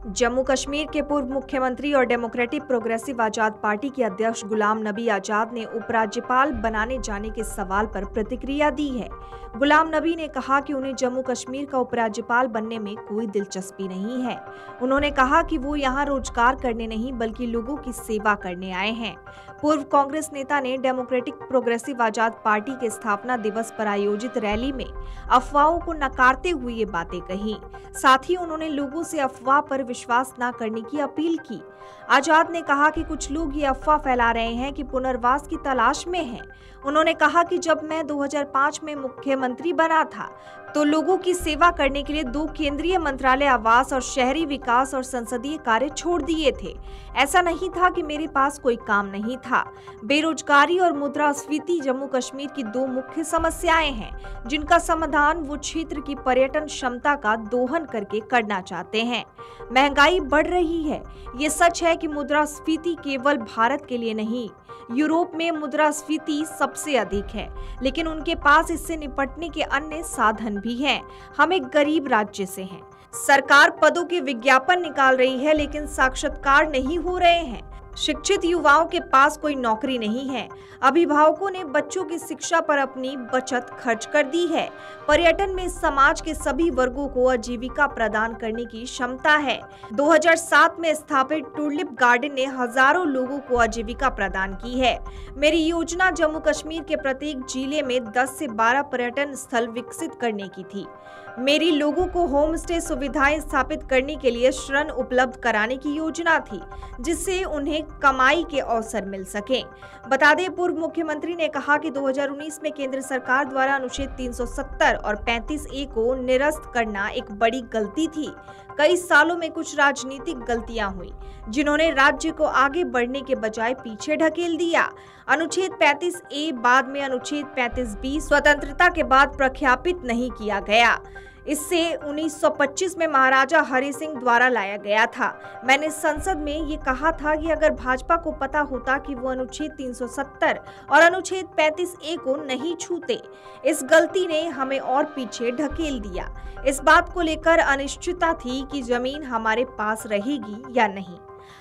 जम्मू कश्मीर के पूर्व मुख्यमंत्री और डेमोक्रेटिक प्रोग्रेसिव आज़ाद पार्टी के अध्यक्ष गुलाम नबी आज़ाद ने उपराज्यपाल बनाने जाने के सवाल पर प्रतिक्रिया दी है। गुलाम नबी ने कहा कि उन्हें जम्मू कश्मीर का उपराज्यपाल बनने में कोई दिलचस्पी नहीं है। उन्होंने कहा कि वो यहाँ रोज़गार करने नहीं, बल्कि लोगों की सेवा करने आए हैं। पूर्व कांग्रेस नेता ने डेमोक्रेटिक प्रोग्रेसिव आज़ाद पार्टी के स्थापना दिवस पर आयोजित रैली में अफवाहों को नकारते हुए ये बातें कही। साथ ही उन्होंने लोगों से अफवाह पर विश्वास न करने की अपील की। आज़ाद ने कहा कि कुछ लोग ये अफवाह फैला रहे हैं कि पुनर्वास की तलाश में हैं। उन्होंने कहा कि जब मैं 2005 में मुख्यमंत्री बना था तो लोगों की सेवा करने के लिए दो केंद्रीय मंत्रालय आवास और शहरी विकास और संसदीय कार्य छोड़ दिए थे। ऐसा नहीं था कि मेरे पास कोई काम नहीं था। बेरोजगारी और मुद्रास्फीति जम्मू कश्मीर की दो मुख्य समस्याएँ हैं, जिनका समाधान वो क्षेत्र की पर्यटन क्षमता का दोहन करके करना चाहते हैं। महँगाई बढ़ रही है। ये सच है कि मुद्रास्फीति केवल भारत के लिए नहीं, यूरोप में मुद्रास्फीति सबसे अधिक है, लेकिन उनके पास इससे निपटने के अन्य साधन भी हैं। हम एक गरीब राज्य से हैं। सरकार पदों के विज्ञापन निकाल रही है, लेकिन साक्षात्कार नहीं हो रहे हैं। शिक्षित युवाओं के पास कोई नौकरी नहीं है। अभिभावकों ने बच्चों की शिक्षा पर अपनी बचत खर्च कर दी है। पर्यटन में समाज के सभी वर्गों को आजीविका प्रदान करने की क्षमता है। 2007 में स्थापित टूलिप गार्डन ने हज़ारों लोगों को आजीविका प्रदान की है। मेरी योजना जम्मू कश्मीर के प्रत्येक ज़िले में 10 से 12 पर्यटन स्थल विकसित करने की थी। मेरी लोगों को होम स्टे सुविधाएँ स्थापित करने के लिए ऋण उपलब्ध कराने की योजना थी, जिससे उन्हें कमाई के अवसर मिल सके। बता दें, पूर्व मुख्यमंत्री ने कहा कि 2019 में केंद्र सरकार द्वारा अनुच्छेद 370 और 35 ए को निरस्त करना एक बड़ी गलती थी। कई सालों में कुछ राजनीतिक गलतियाँ हुई, जिन्होंने राज्य को आगे बढ़ने के बजाय पीछे ढकेल दिया। अनुच्छेद 35 ए बाद में अनुच्छेद 35 बी स्वतंत्रता के बाद प्रख्यापित नहीं किया गया। इससे 1925 में महाराजा हरि सिंह द्वारा लाया गया था। मैंने संसद में ये कहा था कि अगर भाजपा को पता होता कि वो अनुच्छेद 370 और अनुच्छेद 35 ए को नहीं छूते, इस गलती ने हमें और पीछे ढकेल दिया। इस बात को लेकर अनिश्चितता थी कि ज़मीन हमारे पास रहेगी या नहीं।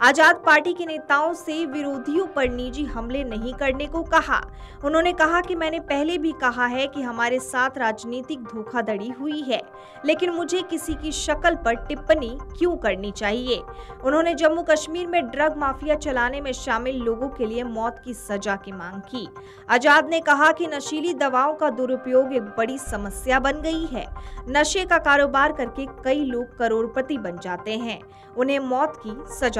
आज़ाद पार्टी के नेताओं से विरोधियों पर निजी हमले नहीं करने को कहा। उन्होंने कहा कि मैंने पहले भी कहा है कि हमारे साथ राजनीतिक धोखाधड़ी हुई है, लेकिन मुझे किसी की शक्ल पर टिप्पणी क्यों करनी चाहिए? उन्होंने जम्मू कश्मीर में ड्रग माफिया चलाने में शामिल लोगों के लिए मौत की सजा की मांग की। आज़ाद ने कहा कि नशीली दवाओं का दुरुपयोग एक बड़ी समस्या बन गई है। नशे का कारोबार करके कई लोग करोड़पति बन जाते हैं। उन्हें मौत की सजा